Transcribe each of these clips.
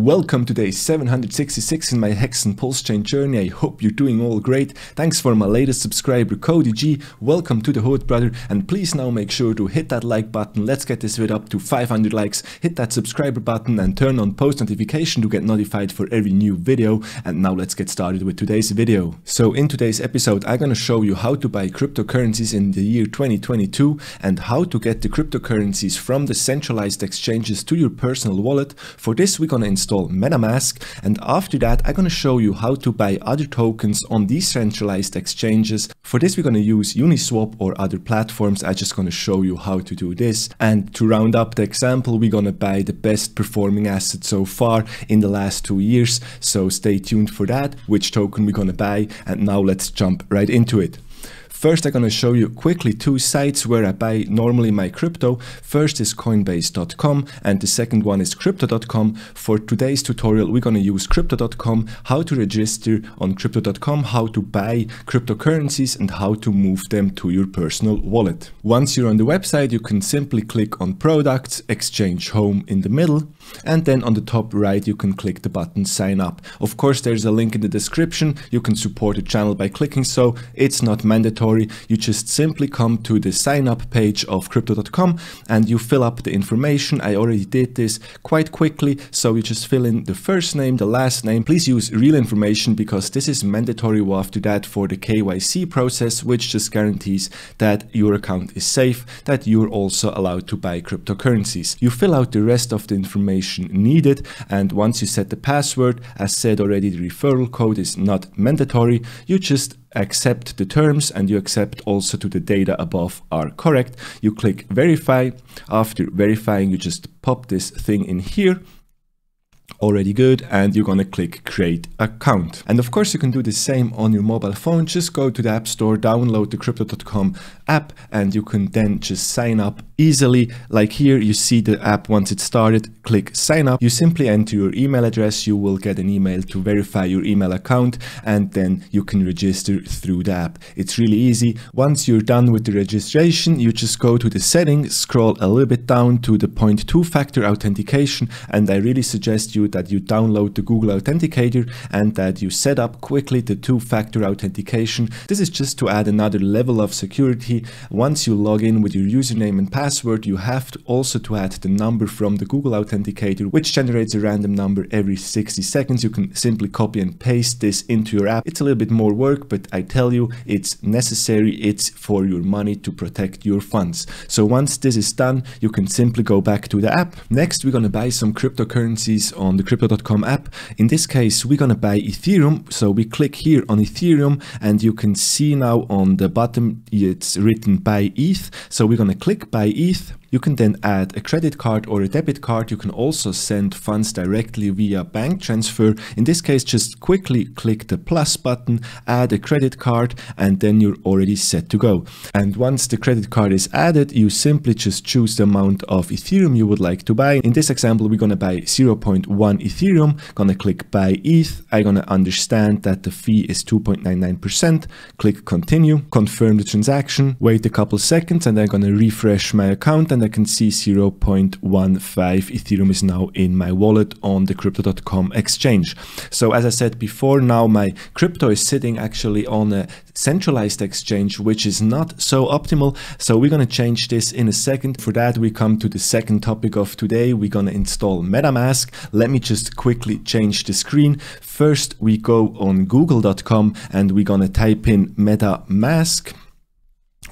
Welcome to day 766 in my Hex and PulseChain journey. I hope you're doing all great. Thanks for my latest subscriber, Cody G. Welcome to the Hood Brother. And please now make sure to hit that like button. Let's get this vid up to 500 likes. Hit that subscriber button and turn on post notification to get notified for every new video. And now let's get started with today's video. So in today's episode, I'm gonna show you how to buy cryptocurrencies in the year 2022 and how to get the cryptocurrencies from the centralized exchanges to your personal wallet. For this, we're gonna install install MetaMask and after that I'm gonna show you how to buy other tokens on decentralized exchanges. For this we're gonna use Uniswap or other platforms. I'm just gonna show you how to do this and to round up the example we're gonna buy the best performing asset so far in the last two years. So stay tuned for that, which token we're gonna buy and now let's jump right into it. First, I'm going to show you quickly two sites where I buy normally my crypto. First is coinbase.com and the second one is crypto.com. For today's tutorial, we're going to use crypto.com, how to register on crypto.com, how to buy cryptocurrencies and how to move them to your personal wallet. Once you're on the website, you can simply click on products, exchange home in the middle, and then on the top right, you can click the button sign up. Of course, there's a link in the description. You can support the channel by clicking so. It's not mandatory you just simply come to the sign up page of crypto.com and you fill up the information. I already did this quite quickly. So you just fill in the first name, the last name. Please use real information because this is mandatory after that for the KYC process, which just guarantees that your account is safe, that you're also allowed to buy cryptocurrencies. You fill out the rest of the information needed. And once you set the password, as said already, the referral code is not mandatory. You just accept the terms and you accept also to the data above are correct. You click verify. After verifying, you just pop this thing in here already good and you're gonna click create account and of course you can do the same on your mobile phone just go to the app store download the crypto.com app and you can then just sign up easily. Like here you see the app once it started. Click sign up. You simply enter your email address. You will get an email to verify your email account and then you can register through the app. It's really easy. Once you're done with the registration you just go to the settings scroll a little bit down to the point two factor authentication and I really suggest you that you download the Google Authenticator and that you set up quickly the two-factor authentication. This is just to add another level of security. Once you log in with your username and password, you have to also to add the number from the Google Authenticator, which generates a random number every 60 seconds. You can simply copy and paste this into your app. It's a little bit more work, but I tell you, it's necessary. It's for your money to protect your funds. So once this is done, you can simply go back to the app. Next, we're going to buy some cryptocurrencies on the crypto.com app. In this case, we're going to buy Ethereum. So we click here on Ethereum and you can see now on the bottom, it's written buy ETH. So we're going to click buy ETH. ETH. You can then add a credit card or a debit card. You can also send funds directly via bank transfer. In this case, just quickly click the plus button, add a credit card, and then you're already set to go. And once the credit card is added, you simply just choose the amount of Ethereum you would like to buy. In this example, we're going to buy 0.1 Ethereum. Gonna click buy ETH. I'm gonna understand that the fee is 2.99%. Click continue, confirm the transaction, wait a couple seconds, and I'm gonna refresh my account and and I can see 0.15 Ethereum is now in my wallet on the crypto.com exchange. So as I said before, now my crypto is sitting actually on a centralized exchange, which is not so optimal. So we're going to change this in a second. For that, we come to the second topic of today. We're going to install MetaMask. Let me just quickly change the screen. First, we go on google.com and we're going to type in MetaMask.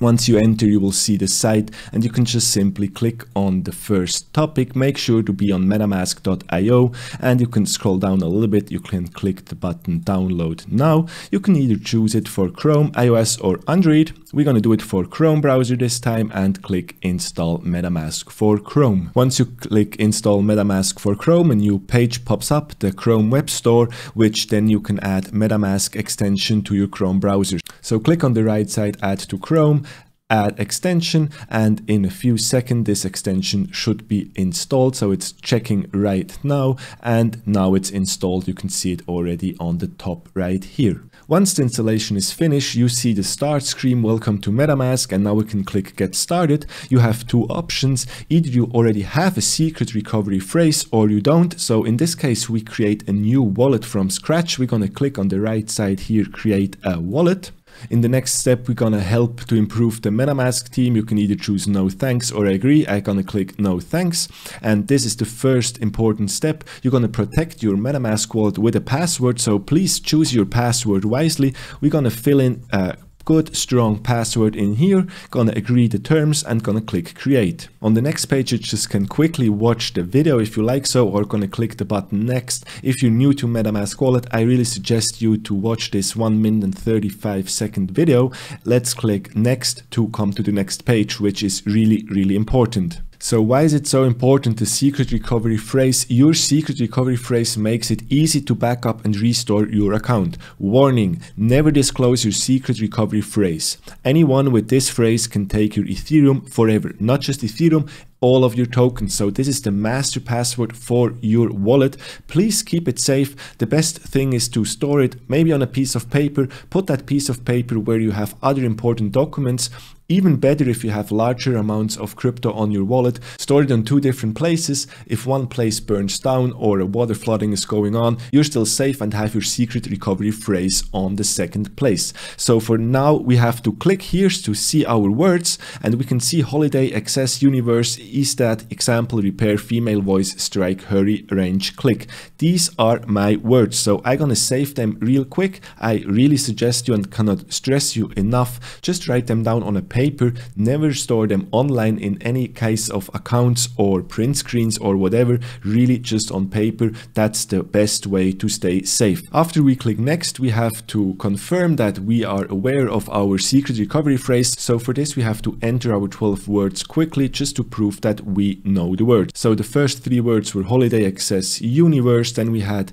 Once you enter, you will see the site and you can just simply click on the first topic. Make sure to be on metamask.io and you can scroll down a little bit. You can click the button download now. You can either choose it for Chrome, iOS or Android. We're going to do it for Chrome browser this time and click install MetaMask for Chrome. Once you click install MetaMask for Chrome, a new page pops up, the Chrome Web Store, which then you can add MetaMask extension to your Chrome browser. So click on the right side, add to Chrome, add extension and in a few seconds this extension should be installed. So it's checking right now and now it's installed. You can see it already on the top right here. Once the installation is finished you see the start screen. Welcome to metamask. And now we can click get started. You have two options. Either you already have a secret recovery phrase or you don't. So in this case we create a new wallet from scratch. We're going to click on the right side here create a wallet in the next step, we're gonna help to improve the MetaMask team. You can either choose no thanks or agree. I'm gonna click no thanks. And this is the first important step. You're gonna protect your MetaMask wallet with a password. So please choose your password wisely. We're gonna fill in a good strong password in here, gonna agree the terms and gonna click create. On the next page you just can quickly watch the video if you like so or gonna click the button next. If you're new to MetaMask wallet I really suggest you to watch this 1 minute and 35 second video. Let's click next to come to the next page which is really really important. So why is it so important the secret recovery phrase? Your secret recovery phrase makes it easy to back up and restore your account. Warning, never disclose your secret recovery phrase. Anyone with this phrase can take your Ethereum forever. Not just Ethereum, all of your tokens. So this is the master password for your wallet. Please keep it safe. The best thing is to store it maybe on a piece of paper. Put that piece of paper where you have other important documents even better if you have larger amounts of crypto on your wallet, store it on two different places. If one place burns down or a water flooding is going on, you're still safe and have your secret recovery phrase on the second place. So for now, we have to click here to see our words and we can see holiday, access, universe, estat, example, repair, female voice, strike, hurry, range, click. These are my words. So I'm gonna save them real quick. I really suggest you and cannot stress you enough. Just write them down on a paper, never store them online in any case of accounts or print screens or whatever, really just on paper. That's the best way to stay safe. After we click next, we have to confirm that we are aware of our secret recovery phrase. So for this, we have to enter our 12 words quickly just to prove that we know the word. So the first three words were holiday access universe. Then we had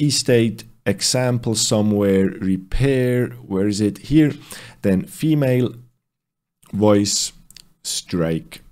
estate example somewhere repair where is it here then female voice, strike,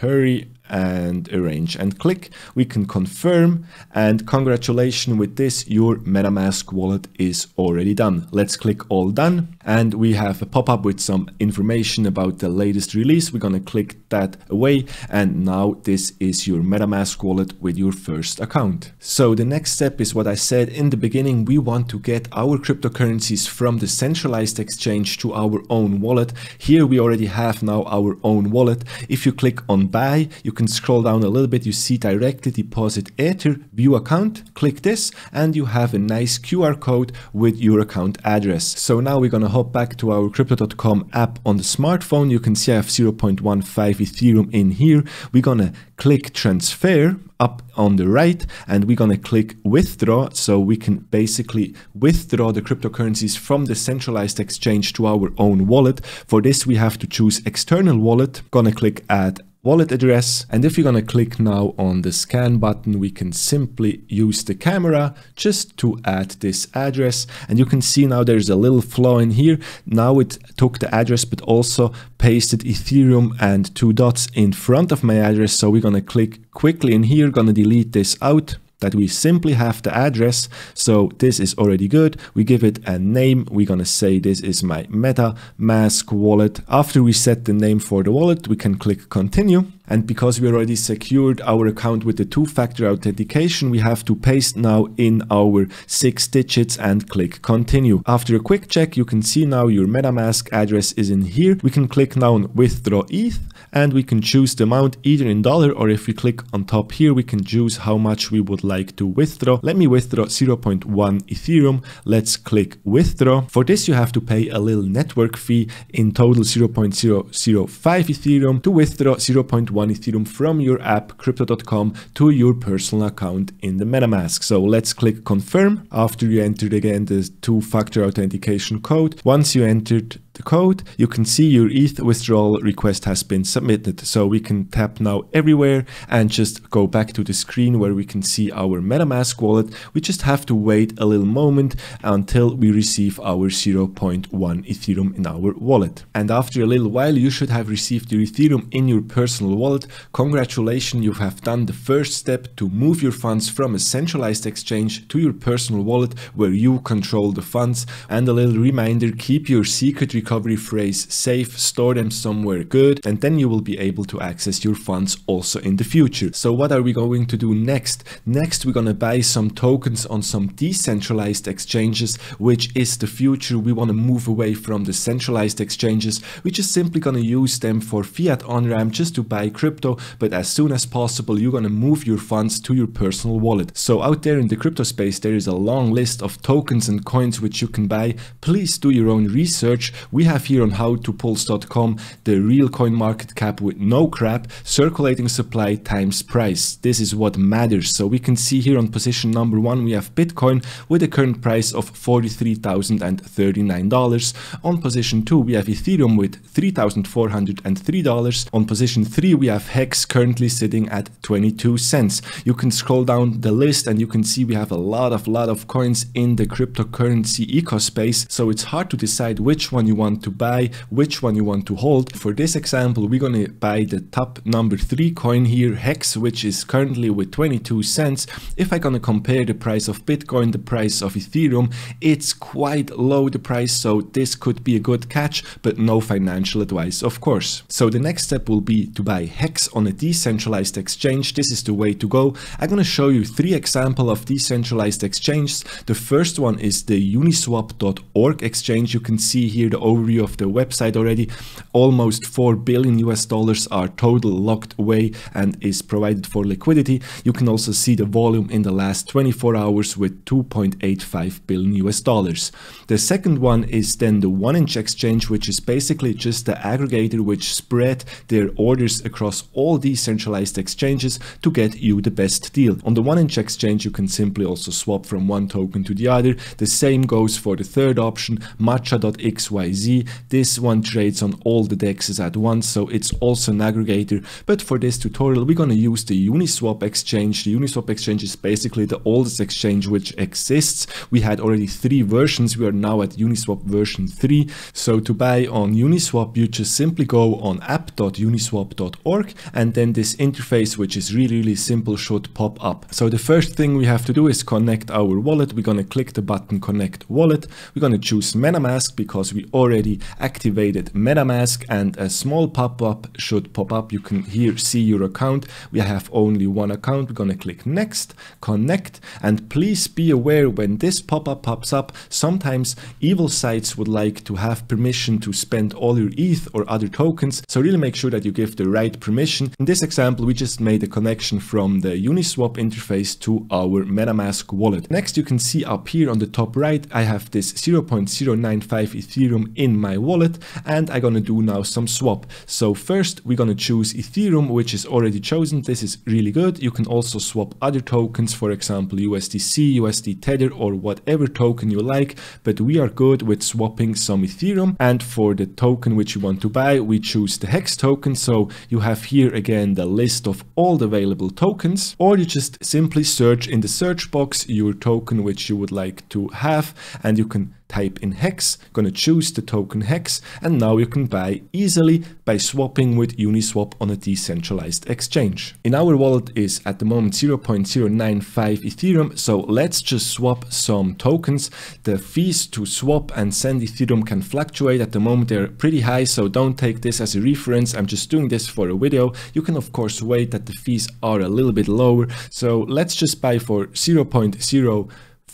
hurry, and arrange and click. We can confirm and congratulations with this, your MetaMask wallet is already done. Let's click all done and we have a pop-up with some information about the latest release. We're gonna click that away and now this is your MetaMask wallet with your first account. So the next step is what I said in the beginning, we want to get our cryptocurrencies from the centralized exchange to our own wallet. Here we already have now our own wallet. If you click on buy, you can scroll down a little bit, you see directly deposit Ether, view account, click this and you have a nice QR code with your account address. So now we're gonna hop back to our crypto.com app on the smartphone. You can see I have 0.15 Ethereum in here. We're gonna click transfer up on the right and we're gonna click withdraw so we can basically withdraw the cryptocurrencies from the centralized exchange to our own wallet. For this we have to choose external wallet, gonna click add wallet address. And if you're going to click now on the scan button, we can simply use the camera just to add this address. And you can see now there's a little flaw in here. Now it took the address, but also pasted Ethereum and two dots in front of my address. So we're going to click quickly in here, going to delete this out that we simply have the address. So this is already good. We give it a name. We're going to say this is my MetaMask wallet. After we set the name for the wallet, we can click continue. And because we already secured our account with the two-factor authentication, we have to paste now in our six digits and click continue. After a quick check, you can see now your MetaMask address is in here. We can click now on withdraw ETH and we can choose the amount either in dollar or if we click on top here, we can choose how much we would like to withdraw. Let me withdraw 0.1 Ethereum. Let's click withdraw. For this, you have to pay a little network fee in total 0.005 Ethereum to withdraw 0.1 Ethereum from your app crypto.com to your personal account in the MetaMask. So let's click confirm after you entered again the two-factor authentication code. Once you entered code, you can see your ETH withdrawal request has been submitted. So we can tap now everywhere and just go back to the screen where we can see our MetaMask wallet. We just have to wait a little moment until we receive our 0.1 Ethereum in our wallet. And after a little while, you should have received your Ethereum in your personal wallet. Congratulations, you have done the first step to move your funds from a centralized exchange to your personal wallet where you control the funds. And a little reminder, keep your secret phrase safe, store them somewhere good, and then you will be able to access your funds also in the future. So what are we going to do next? Next, we're gonna buy some tokens on some decentralized exchanges, which is the future. We wanna move away from the centralized exchanges. We're just simply gonna use them for fiat on-ramp just to buy crypto, but as soon as possible, you're gonna move your funds to your personal wallet. So out there in the crypto space, there is a long list of tokens and coins which you can buy. Please do your own research. We have here on howtopulse.com the real coin market cap with no crap, circulating supply times price. This is what matters. So we can see here on position number one, we have Bitcoin with a current price of $43,039. On position two, we have Ethereum with $3,403. On position three, we have Hex currently sitting at 22 cents. You can scroll down the list and you can see we have a lot of lot of coins in the cryptocurrency eco space. So it's hard to decide which one you want to buy, which one you want to hold. For this example, we're going to buy the top number three coin here, Hex, which is currently with 22 cents. If I'm going to compare the price of Bitcoin, the price of Ethereum, it's quite low the price. So this could be a good catch, but no financial advice, of course. So the next step will be to buy Hex on a decentralized exchange. This is the way to go. I'm going to show you three examples of decentralized exchanges. The first one is the uniswap.org exchange. You can see here the overview of the website already. Almost 4 billion US dollars are total locked away and is provided for liquidity. You can also see the volume in the last 24 hours with 2.85 billion US dollars. The second one is then the 1inch exchange, which is basically just the aggregator which spread their orders across all decentralized exchanges to get you the best deal. On the 1inch exchange, you can simply also swap from one token to the other. The same goes for the third option, matcha.xyz. This one trades on all the dexes at once, so it's also an aggregator. But for this tutorial, we're going to use the Uniswap exchange. The Uniswap exchange is basically the oldest exchange which exists. We had already three versions. We are now at Uniswap version 3. So to buy on Uniswap, you just simply go on app.uniswap.org and then this interface, which is really, really simple, should pop up. So the first thing we have to do is connect our wallet. We're going to click the button connect wallet. We're going to choose MetaMask because we already activated MetaMask and a small pop-up should pop up. You can here see your account. We have only one account. We're to click next, connect, and please be aware when this pop-up pops up, sometimes evil sites would like to have permission to spend all your ETH or other tokens. So really make sure that you give the right permission. In this example, we just made a connection from the Uniswap interface to our MetaMask wallet. Next, you can see up here on the top right, I have this 0.095 Ethereum in my wallet and I'm gonna do now some swap. So first we're gonna choose Ethereum, which is already chosen. This is really good. You can also swap other tokens, for example, USDC, USD Tether, or whatever token you like, but we are good with swapping some Ethereum. And for the token which you want to buy, we choose the Hex token. So you have here again the list of all the available tokens, or you just simply search in the search box your token which you would like to have, and you can type in hex, gonna choose the token hex, and now you can buy easily by swapping with Uniswap on a decentralized exchange. In our wallet is at the moment 0.095 Ethereum, so let's just swap some tokens. The fees to swap and send Ethereum can fluctuate. At the moment they're pretty high, so don't take this as a reference. I'm just doing this for a video. You can of course wait that the fees are a little bit lower. So let's just buy for 0.0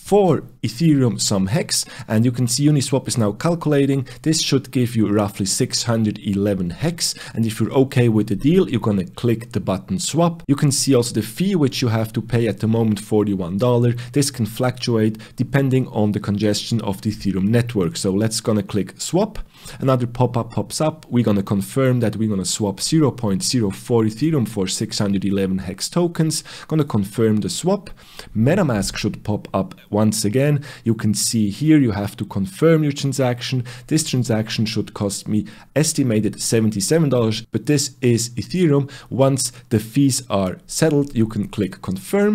for Ethereum some hex and you can see Uniswap is now calculating. This should give you roughly 611 hex and if you're okay with the deal you're gonna click the button swap. You can see also the fee which you have to pay at the moment $41 this can fluctuate depending on the congestion of the Ethereum network. So let's gonna click swap. Another pop-up pops up. We're gonna confirm that we're gonna swap 0.04 Ethereum for 611 hex tokens. Gonna confirm the swap. MetaMask should pop up once again, you can see here you have to confirm your transaction. This transaction should cost me estimated $77, but this is Ethereum. Once the fees are settled, you can click confirm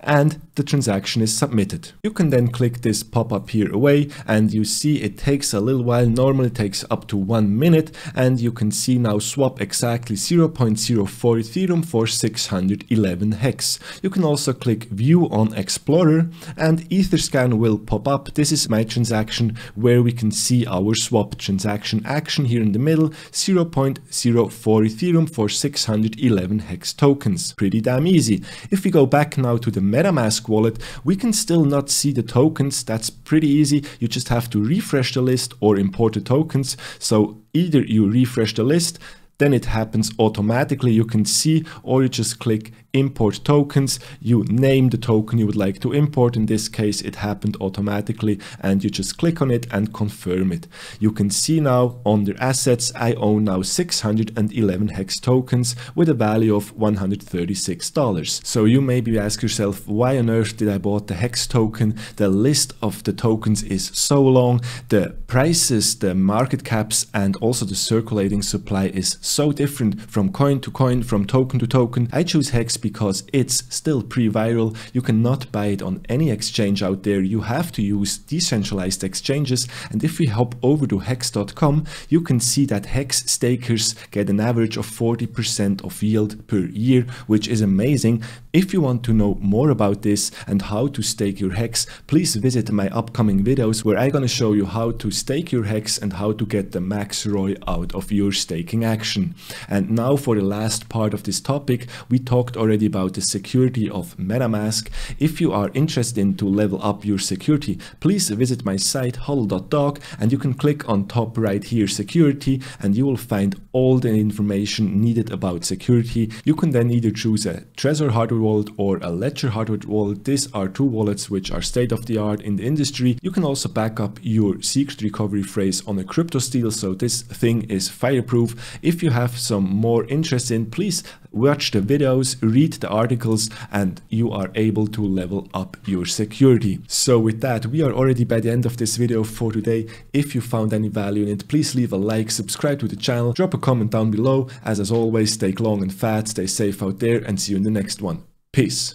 and the transaction is submitted. You can then click this pop-up here away and you see it takes a little while, normally takes up to one minute and you can see now swap exactly 0.04 Ethereum for 611 hex. You can also click view on Explorer and Etherscan will pop up. This is my transaction where we can see our swap transaction action here in the middle, 0.04 Ethereum for 611 hex tokens. Pretty damn easy. If we go back now to the MetaMask wallet, we can still not see the tokens. That's pretty easy. You just have to refresh the list or import the tokens. So either you refresh the list, then it happens automatically you can see or you just click import tokens. You name the token you would like to import. In this case it happened automatically and you just click on it and confirm it. You can see now under assets i own now 611 hex tokens with a value of 136 dollars. So you maybe ask yourself why on earth did i bought the hex token? The list of the tokens is so long. The prices the market caps and also the circulating supply is so different from coin to coin, from token to token. I choose Hex because it's still pre-viral. You cannot buy it on any exchange out there. You have to use decentralized exchanges. And if we hop over to hex.com, you can see that Hex stakers get an average of 40% of yield per year, which is amazing. If you want to know more about this and how to stake your Hex, please visit my upcoming videos where I'm gonna show you how to stake your Hex and how to get the max ROI out of your staking action. And now for the last part of this topic, we talked already about the security of MetaMask. If you are interested in to level up your security, please visit my site hodl.dog and you can click on top right here security and you will find all the information needed about security. You can then either choose a Trezor hardware wallet or a Ledger hardware wallet. These are two wallets which are state of the art in the industry. You can also back up your secret recovery phrase on a crypto CryptoSteel so this thing is fireproof. If you you have some more interest in, please watch the videos, read the articles, and you are able to level up your security. So with that, we are already by the end of this video for today. If you found any value in it, please leave a like, subscribe to the channel, drop a comment down below. As as always, stay long and fat, stay safe out there, and see you in the next one. Peace.